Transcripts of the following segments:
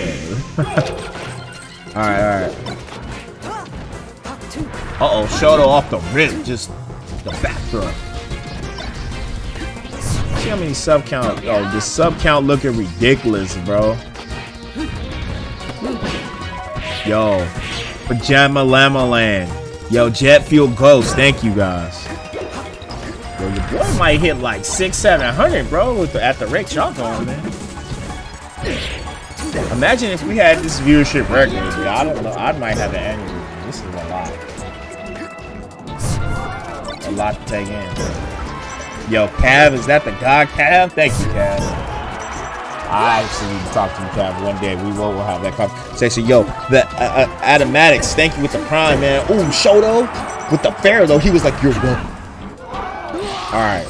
Alright, alright. Uh-oh, Shoto off the rip. Just the back throw. See how many sub count? Oh, the sub count looking ridiculous, bro. Yo, Pajama Lama Land. Yo, Jet Fuel Ghost. Thank you guys. Yo, your boy might hit like six, seven hundred, bro, with the, at the Rick shot on, man. Imagine if we had this viewership record. I don't know. I might have an annual. This is a lot. A lot to take in. Yo, Cav, is that the God Cav? Thank you, Cav. I actually need to talk to you, Cav, one day. We will we'll have that conversation. Yo, the uh, uh, Adamatics, thank you with the prime, man. Ooh, Shoto with the fair, though. He was like, you're welcome. All right.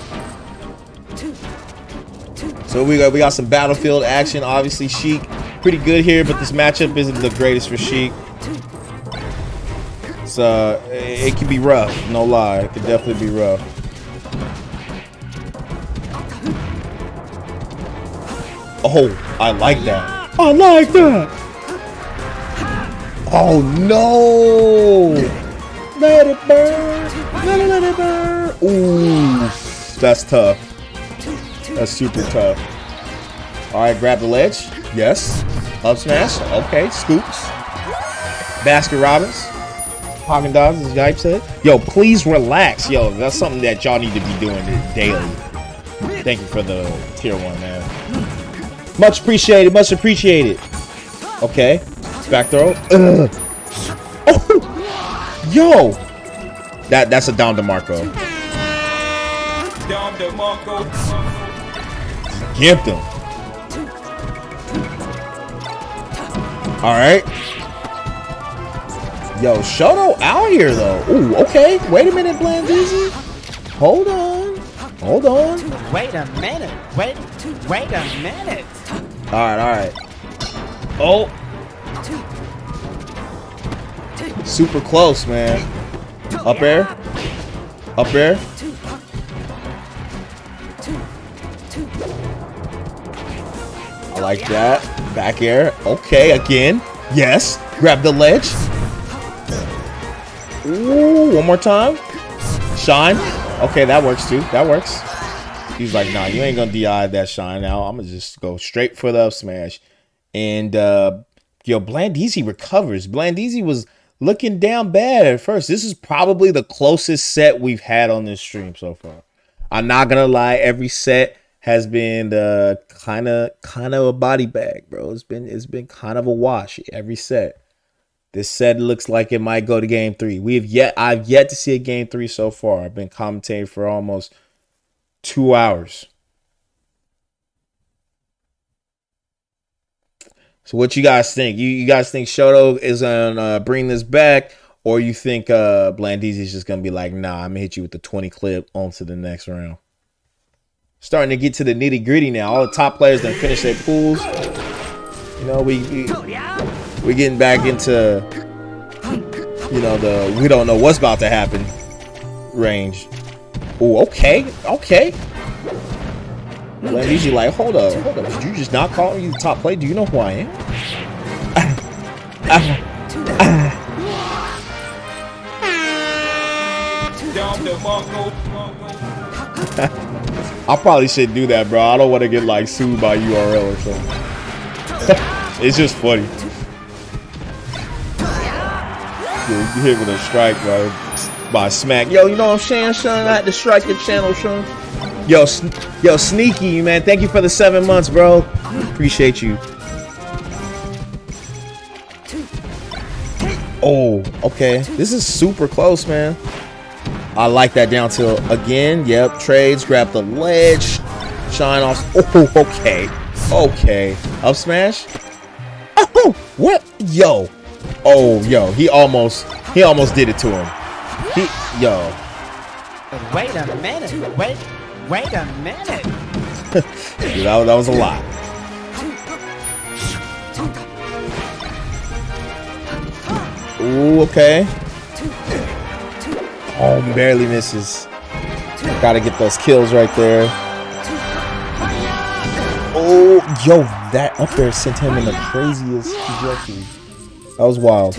So we got we got some battlefield action. Obviously, Sheik pretty good here, but this matchup isn't the greatest for Sheik. So uh, it, it can be rough, no lie. It could definitely be rough. Oh, I like that. I like that. Oh no! Let it burn. Let it, let it burn. Ooh, that's tough. That's super tough. All right, grab the ledge. Yes. Up smash. Okay, scoops. Baskin Robbins. Haagen Dazs, as Gype said. Yo, please relax. Yo, that's something that y'all need to be doing daily. Thank you for the tier one, man. Much appreciated. Much appreciated. Okay. Back throw. Ugh. Oh, yo. That that's a down to Marco. Down to Marco. Gimped him. All right. Yo, Shoto out here though. Ooh, okay. Wait a minute, Blandeezy. Hold on. Hold on. Wait a minute. Wait. Wait a minute. All right, all right. Oh. Super close, man. Up air. Up air. I like that. Back air. Okay, again. Yes. Grab the ledge. Ooh, one more time. Shine. Okay, that works too. That works. He's like, nah, you ain't gonna DI that shine now. I'm gonna just go straight for the up smash. And uh yo, Blandeezy recovers. Blandeezy was looking down bad at first. This is probably the closest set we've had on this stream so far. I'm not gonna lie, every set has been uh kind of kind of a body bag, bro. It's been it's been kind of a wash every set. This set looks like it might go to game three. We have yet I've yet to see a game three so far. I've been commentating for almost two hours. So what you guys think? You you guys think Shoto is gonna uh, bring this back, or you think uh Blandeezy is just gonna be like, nah, I'm gonna hit you with the 20 clip on to the next round. Starting to get to the nitty gritty now. All the top players done finished their pools. You know, we, we we're getting back into you know the we don't know what's about to happen range. Oh, okay, okay. Blandeezy like, hold up, hold up. Did you just not call me the top player? Do you know who I am? I probably should do that, bro. I don't want to get like sued by URL or something. it's just funny. You hit with a strike, bro. By smack. Yo, you know what I'm saying, son? I had to strike your channel, son. Yo, sn yo, sneaky, man. Thank you for the seven months, bro. Appreciate you. Oh, okay. This is super close, man. I like that down tilt again. Yep, trades, grab the ledge, shine off. Oh, okay, okay. Up smash. Oh, what? Yo, oh, yo. He almost, he almost did it to him. He, yo. Wait a minute. Wait. Wait a minute. Dude, that, that was a lot. Ooh, okay. Oh, barely misses. Gotta get those kills right there. Oh, Yo, that up there sent him in the craziest trajectory. That was wild.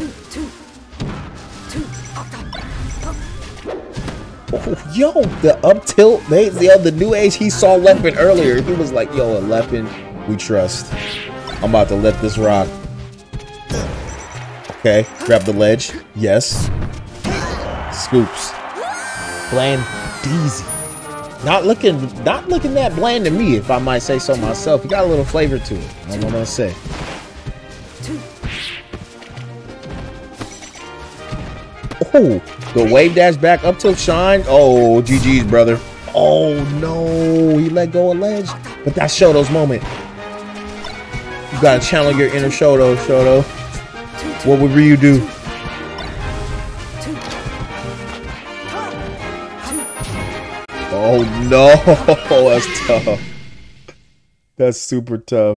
Oh, yo, the up tilt, they, yo, the new age he saw Leppin earlier. He was like, yo, a Leppin, we trust. I'm about to let this rock. Okay, grab the ledge. Yes. Scoops. Bland Deezy. Not looking not looking that bland to me, if I might say so myself. You got a little flavor to it. I don't know say. Oh, the wave dash back up to shine. Oh, GG's brother. Oh no, he let go of ledge. But that's Shoto's moment. You gotta channel your inner Shoto, Shoto. What would Ryu do? Oh no, that's tough. That's super tough.